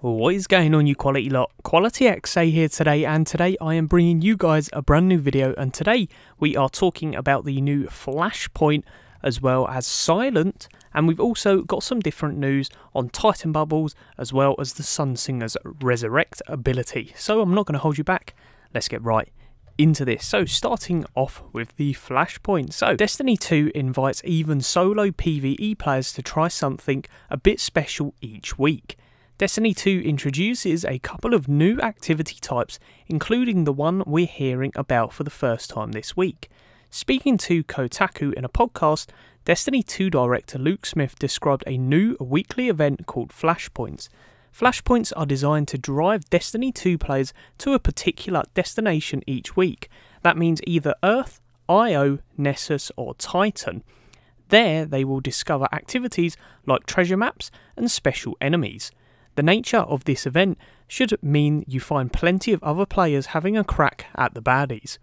What is going on, you quality lot? Quality XA here today, and today I am bringing you guys a brand new video. And today we are talking about the new Flashpoint as well as Silent, and we've also got some different news on Titan Bubbles as well as the Sunsinger's Resurrect ability. So I'm not going to hold you back. Let's get right into this. So, starting off with the Flashpoint. So, Destiny 2 invites even solo PvE players to try something a bit special each week. Destiny 2 introduces a couple of new activity types, including the one we're hearing about for the first time this week. Speaking to Kotaku in a podcast, Destiny 2 director Luke Smith described a new weekly event called Flashpoints. Flashpoints are designed to drive Destiny 2 players to a particular destination each week. That means either Earth, Io, Nessus, or Titan. There, they will discover activities like treasure maps and special enemies. The nature of this event should mean you find plenty of other players having a crack at the baddies.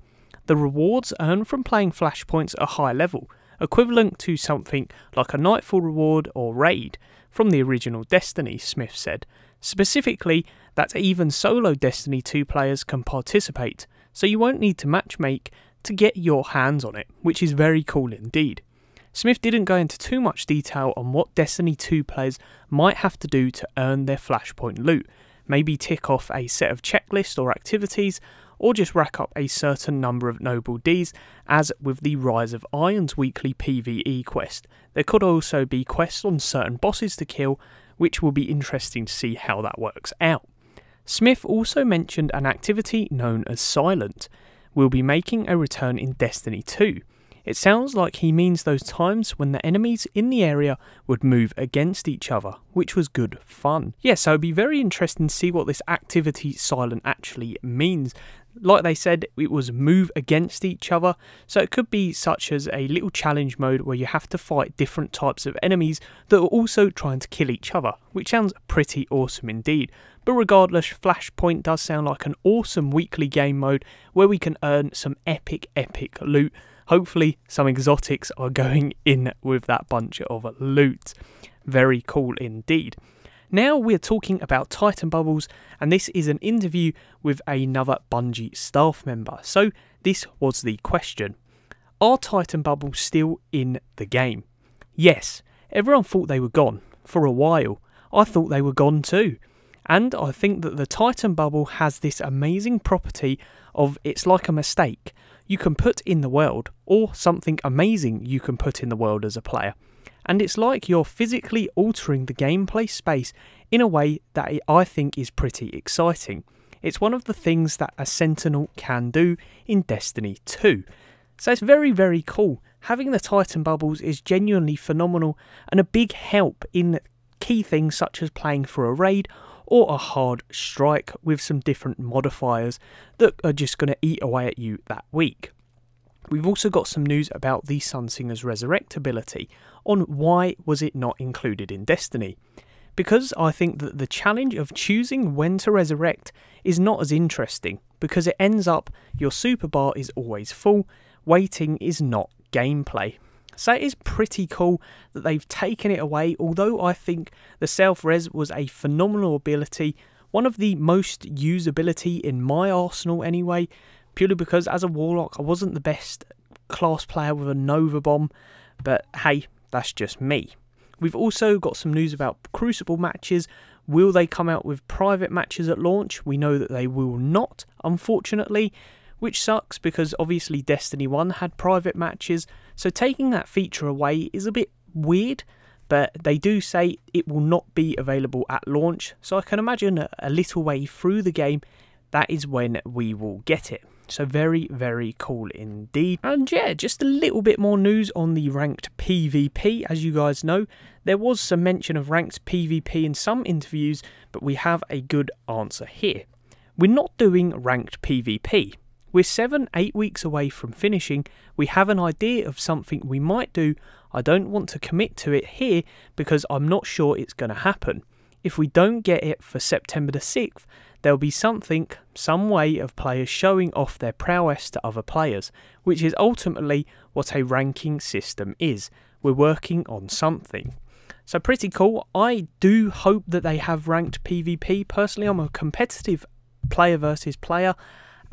The rewards earned from playing Flashpoints are high level, equivalent to something like a Nightfall reward or raid from the original Destiny, Smith said. Specifically, that even solo Destiny 2 players can participate, so you won't need to matchmake to get your hands on it, which is very cool indeed. Smith didn't go into too much detail on what Destiny 2 players might have to do to earn their Flashpoint loot, maybe tick off a set of checklists or activities, or just rack up a certain number of Noble Ds, as with the Rise of Irons weekly PvE quest. There could also be quests on certain bosses to kill, which will be interesting to see how that works out. Smith also mentioned an activity known as Silent will be making a return in Destiny 2. It sounds like he means those times when the enemies in the area would move against each other, which was good fun. Yeah, so it'd be very interesting to see what this activity silent actually means. Like they said, it was move against each other, so it could be such as a little challenge mode where you have to fight different types of enemies that are also trying to kill each other, which sounds pretty awesome indeed. But regardless, Flashpoint does sound like an awesome weekly game mode where we can earn some epic, epic loot hopefully some exotics are going in with that bunch of loot. Very cool indeed. Now we're talking about Titan Bubbles, and this is an interview with another Bungie staff member. So, this was the question Are Titan Bubbles still in the game? Yes, everyone thought they were gone for a while. I thought they were gone too. And I think that the Titan Bubble has this amazing property of it's like a mistake you can put in the world, or something amazing you can put in the world as a player. And it's like you're physically altering the gameplay space in a way that I think is pretty exciting. It's one of the things that a Sentinel can do in Destiny 2. So it's very, very cool. Having the Titan bubbles is genuinely phenomenal and a big help in key things such as playing for a raid or a hard strike with some different modifiers that are just going to eat away at you that week. We've also got some news about the Sunsinger's Resurrect ability on why was it not included in Destiny. Because I think that the challenge of choosing when to resurrect is not as interesting because it ends up your super bar is always full, waiting is not gameplay. So it is pretty cool that they've taken it away, although I think the self res was a phenomenal ability, one of the most usability in my arsenal anyway, purely because as a warlock I wasn't the best class player with a Nova Bomb, but hey, that's just me. We've also got some news about Crucible matches. Will they come out with private matches at launch? We know that they will not, unfortunately which sucks because obviously Destiny 1 had private matches, so taking that feature away is a bit weird, but they do say it will not be available at launch, so I can imagine a little way through the game, that is when we will get it. So very, very cool indeed. And yeah, just a little bit more news on the ranked PvP. As you guys know, there was some mention of ranked PvP in some interviews, but we have a good answer here. We're not doing ranked PvP. We're seven, eight weeks away from finishing. We have an idea of something we might do. I don't want to commit to it here because I'm not sure it's going to happen. If we don't get it for September the 6th, there'll be something, some way of players showing off their prowess to other players, which is ultimately what a ranking system is. We're working on something. So pretty cool. I do hope that they have ranked PvP. Personally, I'm a competitive player versus player,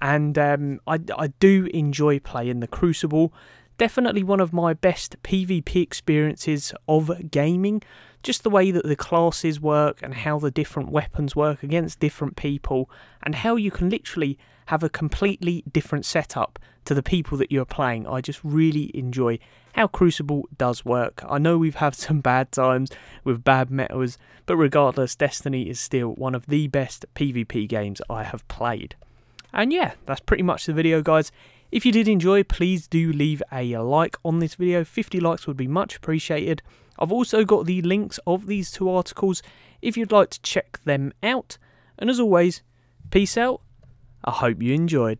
and um, I, I do enjoy playing the Crucible. Definitely one of my best PvP experiences of gaming. Just the way that the classes work and how the different weapons work against different people, and how you can literally have a completely different setup to the people that you're playing. I just really enjoy how Crucible does work. I know we've had some bad times with bad metas, but regardless, Destiny is still one of the best PvP games I have played. And yeah, that's pretty much the video, guys. If you did enjoy, please do leave a like on this video. 50 likes would be much appreciated. I've also got the links of these two articles if you'd like to check them out. And as always, peace out. I hope you enjoyed.